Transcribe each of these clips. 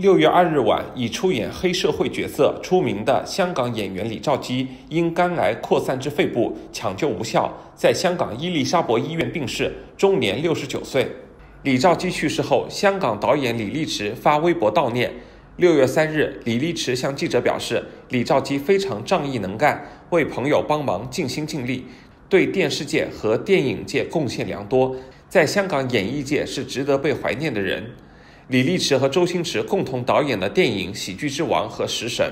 六月二日晚，以出演黑社会角色出名的香港演员李兆基因肝癌扩散至肺部，抢救无效，在香港伊丽莎白医院病逝，终年六十九岁。李兆基去世后，香港导演李立池发微博悼念。六月三日，李立池向记者表示，李兆基非常仗义能干，为朋友帮忙尽心尽力，对电视界和电影界贡献良多，在香港演艺界是值得被怀念的人。李立池和周星驰共同导演的电影《喜剧之王》和《食神》，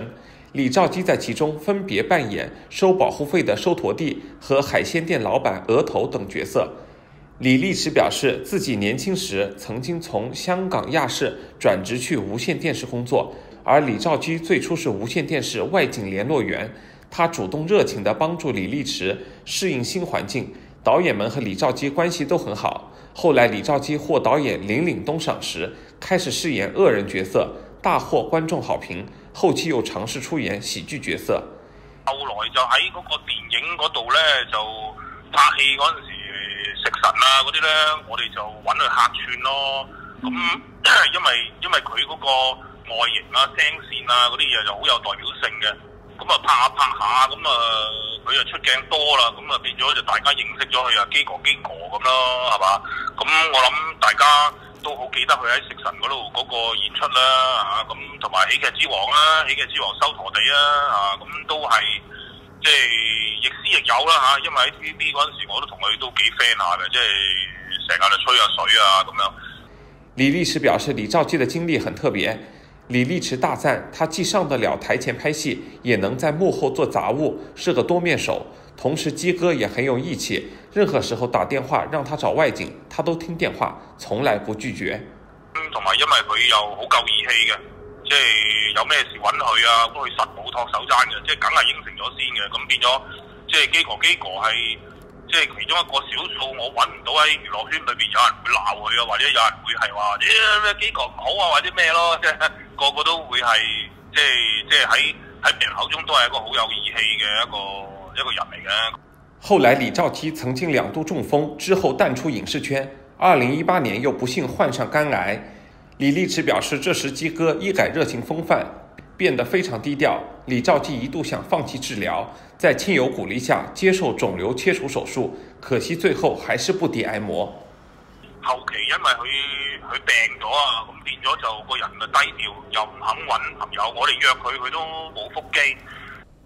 李兆基在其中分别扮演收保护费的收陀地和海鲜店老板额头等角色。李立池表示，自己年轻时曾经从香港亚视转职去无线电视工作，而李兆基最初是无线电视外景联络员，他主动热情地帮助李立池适应新环境。导演们和李兆基关系都很好。后来，李兆基获导演林岭东赏识，开始饰演恶人角色，大获观众好评。后期又尝试出演喜剧角色。後來就喺嗰個電影嗰度咧，就拍戲嗰陣時食神啊嗰啲咧，我哋就揾佢客串咯。咁 因為因为佢嗰個外形啊、聲線啊嗰啲嘢就好有代表性嘅。咁啊拍下拍下，咁啊佢又出鏡多啦，咁啊變咗就大家認識咗佢啊，基哥基哥咁咯，係嘛？咁我諗大家記得佢喺食神嗰度嗰個演出啦，嚇咁同埋喜劇之王啦，喜劇之王收陀地啊，嚇咁都係即係亦師亦友啦嚇，因為喺 TVB 嗰陣時我都同佢都幾 friend 下嘅，即係成日就吹下水啊咁樣。李立池表示，李兆基的經歷很特別。李立池大讚他既上得了台前拍戲，也能在幕後做雜物，是個多面手。同時，基哥也很有義氣，任何時候打電話讓他找外景，他都聽電話，從來不拒絕。同埋因為佢又好夠義氣嘅，即係有咩事揾佢啊，都佢實冇托手踭嘅，即係梗係應承咗先嘅。咁變咗，即係基哥基哥係。即係其中一個少數，我揾唔到喺娛樂圈裏邊有人會鬧佢啊，或者有人會係話誒咩幾個唔好啊，或者咩咯，即係個個都會係即係即係喺喺別人口中都係一個好有義氣嘅一個一個人嚟嘅。後來李兆基曾經兩度中風，之後淡出影視圈。二零一八年又不幸患上肝癌。李立池表示，這時基哥一改熱情風範。變得非常低調，李兆基一度想放棄治療，在親友鼓勵下接受腫瘤切除手術，可惜最後還是不敵癌魔。後期因為佢佢病咗啊，咁變咗就個人就低調，又唔肯揾朋友，我哋約佢佢都冇腹肌。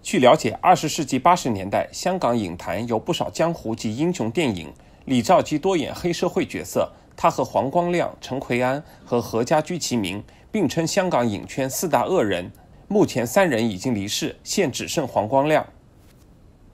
據了解，二十世紀八十年代，香港影壇有不少江湖及英雄電影，李兆基多演黑社會角色，他和黃光亮、陳奎安和何家驹齊名，並稱香港影圈四大惡人。目前三人已經離世，現只剩黃光亮。